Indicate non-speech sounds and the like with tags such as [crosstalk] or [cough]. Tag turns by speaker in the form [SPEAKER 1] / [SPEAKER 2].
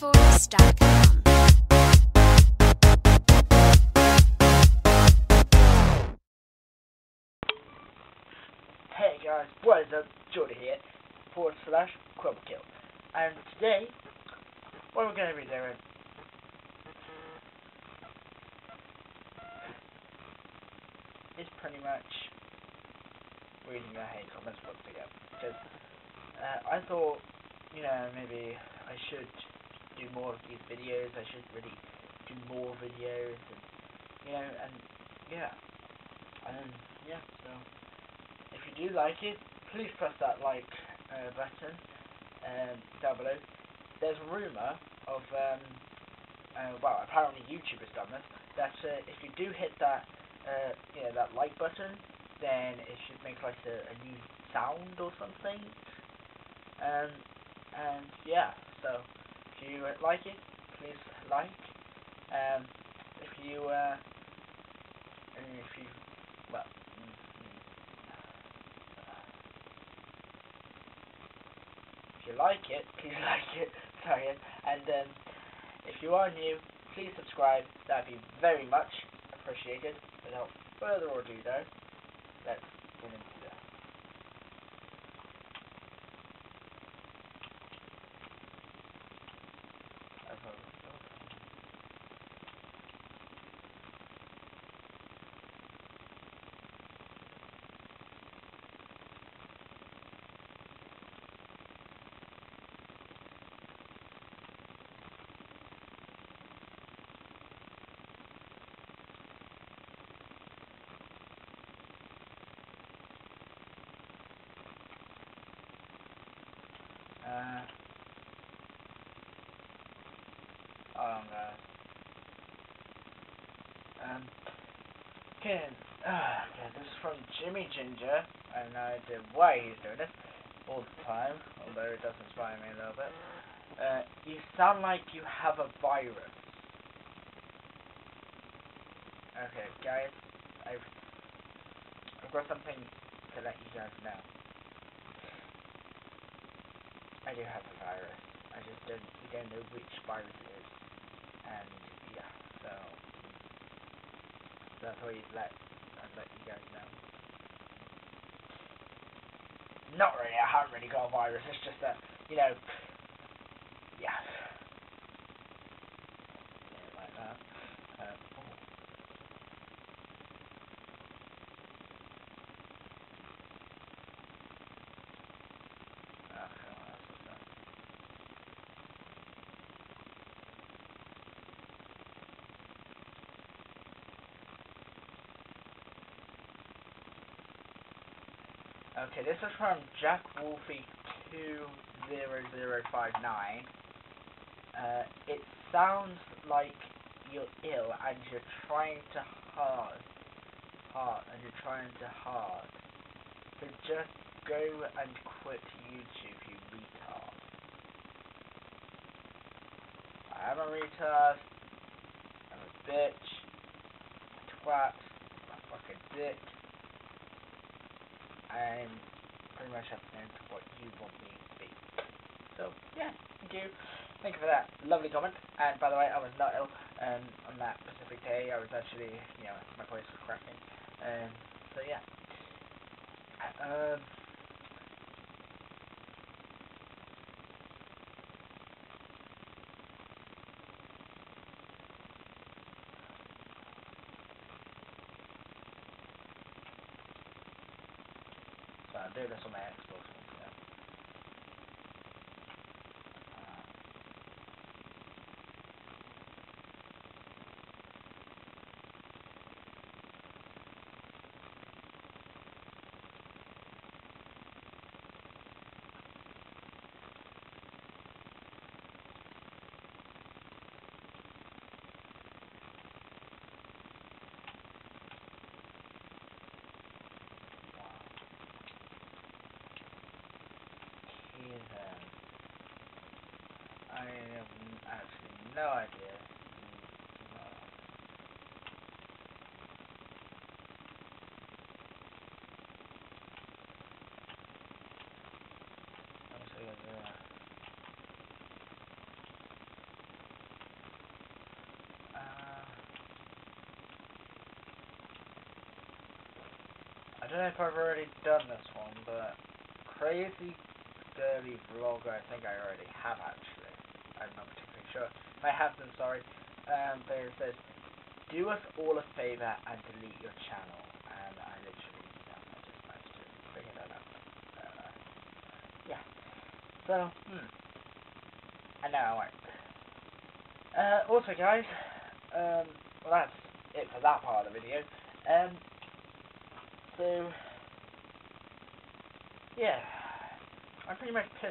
[SPEAKER 1] JodyForest.com.
[SPEAKER 2] Hey guys, what is up? Jordy here, forward slash Quibblekill. And today, what we're going to be doing is pretty much reading your hate comments once again. Because uh, I thought, you know, maybe I should do more of these videos, I should really do more videos, and, you know, and yeah. And yeah, so if you do like it, please press that like uh, button um, down below. There's a rumour of, um, uh, well, apparently YouTube has done this, that uh, if you do hit that, uh, you know, that like button, then it should make like a, a new sound or something. Um, and yeah, so you like it, please like. Um, if you, uh, if you, well, if you like it, [laughs] please like it. Sorry, and um, if you are new, please subscribe. That'd be very much appreciated. Without further ado, though, let's get into this. Uh, Um, okay, uh, okay, this is from Jimmy Ginger. I have why he's doing this all the time, although it does inspire me a little bit. Uh, you sound like you have a virus. Okay, guys, I've I've got something to let you guys know. I do have a virus. I just don't don't know which virus it is. And yeah, so that's what you let I'd let you guys know. Not really, I haven't really got a virus, it's just that, you know yeah. Yeah, like that. Um, oh. Okay, well, that's what's up. Okay, this is from Jack Wolfie two zero zero five nine. Uh, it sounds like you're ill and you're trying to hard, hard, and you're trying to hard. So just go and quit YouTube, you retard. I am a retard. I'm a bitch. A twat. A fucking dick. I'm pretty much up to what you want me to be. So, yeah, thank you. Thank you for that lovely comment. And by the way, I was not ill um, on that specific day. I was actually, you know, my voice was cracking. Um, so, yeah. Um, so I'll do this my again. I have actually no idea. Uh, I don't know if I've already done this one, but Crazy Dirty Vlog I think I already have actually. I'm not particularly sure. If I have, then sorry. Um, it says, do us all a favor and delete your channel. And I literally, yeah, I just managed to figure that out. Uh, yeah. So, hmm. And now I won't. Uh, also guys, um, well that's it for that part of the video. Um, so, yeah, I'm pretty much pissed